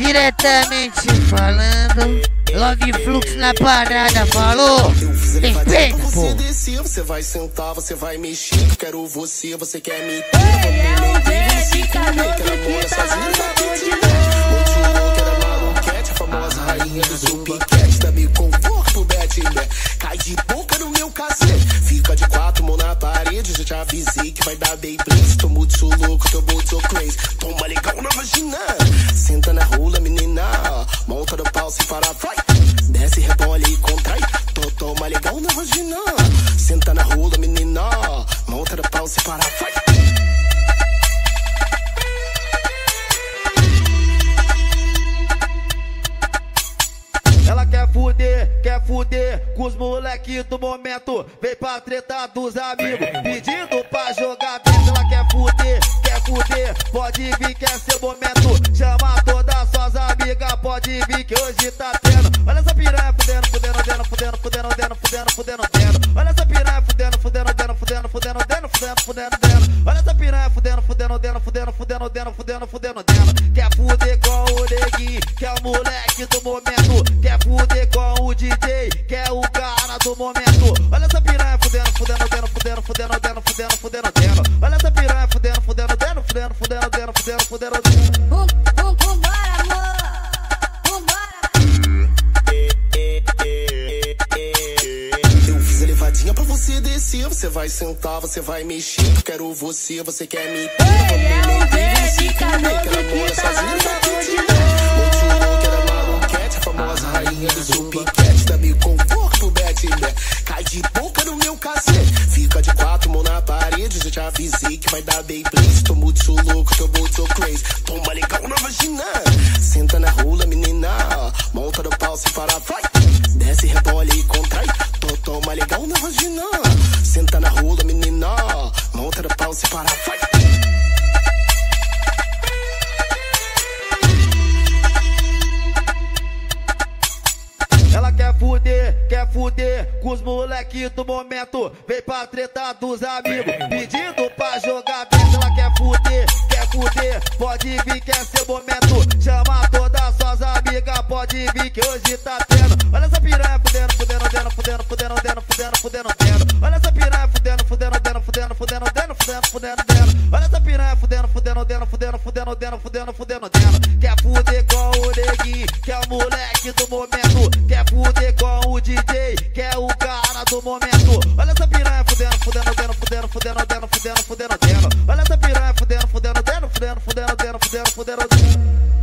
Diretamente falando, Love Flux na parada, falou? Respeita, pô. Você você vai sentar, você vai mexer. Quero você, você quer me ter. Quero amor, sozinho, Muito louca, era maluquete, a famosa rainha do né? Cai de boca no meu cacete. Fica de quatro, mão na parede. Já te avisei que vai dar bem please. Tô muito louco, tô muito crazy. Toma legal na vagina. Desce, rebola e contrai. Tô, toma legal na vagina. Senta na rola, menina. Monta no pau sem parar, vai. Ela quer fuder, quer fuder com os moleque do momento. Vem pra treta dos amigos, pedindo pra jogar. Ela quer fuder, quer fuder, pode vir que é seu momento. Chama pode vir que hoje tá tendo. Olha essa piranha fudendo, fudendo, dendo, fudendo, fudendo, dendo, fudendo, fudendo, dendo. Olha essa piranha fudendo, fudendo, dendo, fudendo, fudendo, dendo, fudendo, fudendo, dendo. Olha essa piranha fudendo, fudendo, dendo, fudendo, fudendo, dendo, fudendo, fudendo, dendo. Quer fuder com o neguinho, que é o moleque do momento. Quer fuder com o DJ, que é o cara do momento. Olha essa piranha fudendo, fudendo, dendo, fudendo, fudendo, dendo, fudendo, fudendo, pra você descer. Você vai sentar, você vai mexer. Quero você, você quer me ter. Vamos me meter, se comer. Quero amor, sozinho, Muito louca, era maluquete. A famosa rainha do zupiquete. Dá-me conforto, bete, né? Cai de boca no meu cacete. Fica de quatro, mão na parede. Já te avisei que vai dar bem please. Tô muito louco, tô muito crazy. Toma legal na vagina. Toma legal na vagina. Senta na rola, menina. Monta no pau sem parar, vai. Ela quer fuder, quer fuder com os moleque do momento. Vem pra treta dos amigos, pedindo pra jogar. Ela quer fuder, quer fuder, pode vir que é seu momento. Chama pode vir que hoje tá tendo. Olha essa piranha fudendo, fudendo, dendo, fudendo, fudendo, dendo, fudendo, fudendo, dendo. Olha essa piranha fudendo, fudendo, dendo, fudendo, fudendo, dendo, fudendo, fudendo, dendo. Olha essa piranha fudendo, fudendo, dendo, fudendo, fudendo, dendo, fudendo, fudendo, dendo. Quer fuder com o neguinho, que é o moleque do momento. Quer fuder com o DJ, que é o cara do momento. Olha essa piranha fudendo, fudendo, dendo, fudendo, fudendo, dendo, fudendo, fudendo, dendo. Olha essa piranha fudendo, fudendo, dendo, fudendo, fudendo, dendo, fudendo, fudendo, dendo.